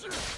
Sure.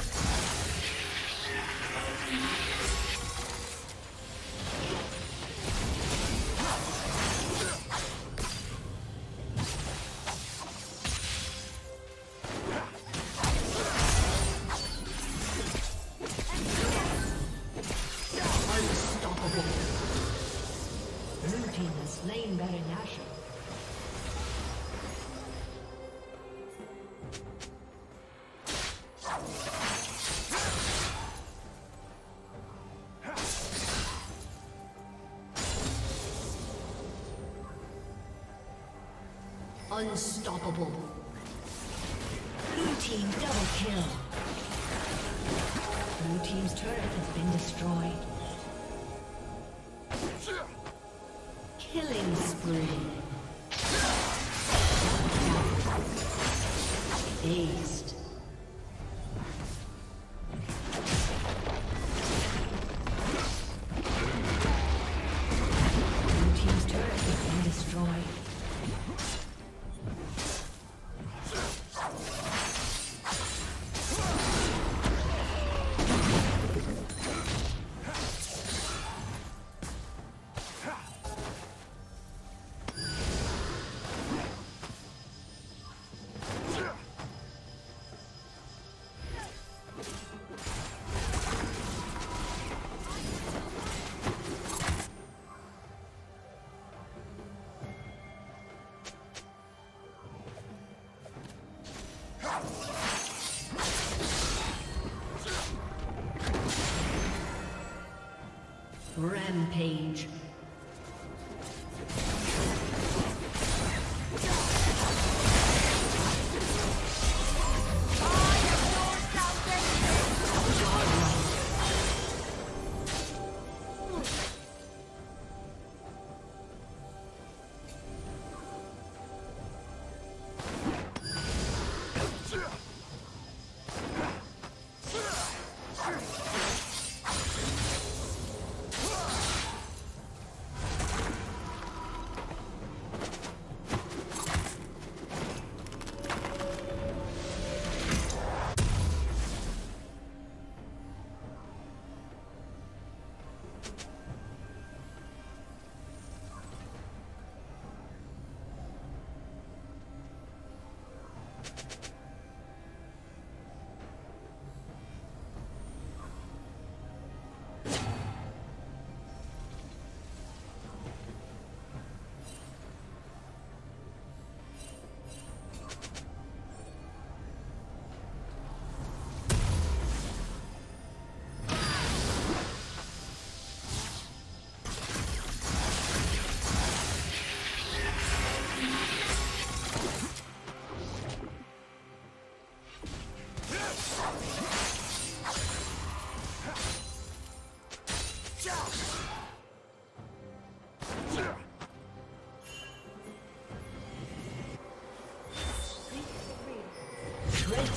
Unstoppable. Blue team double kill. Blue team's turret has been destroyed. Killing spree. Rampage.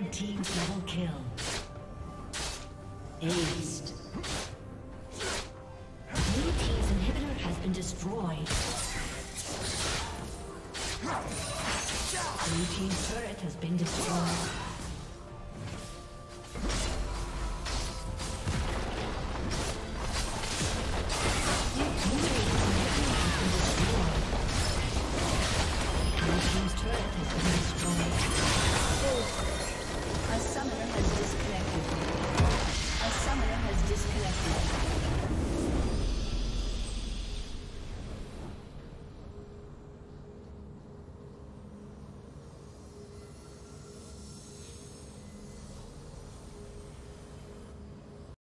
Red team double kill. Aced.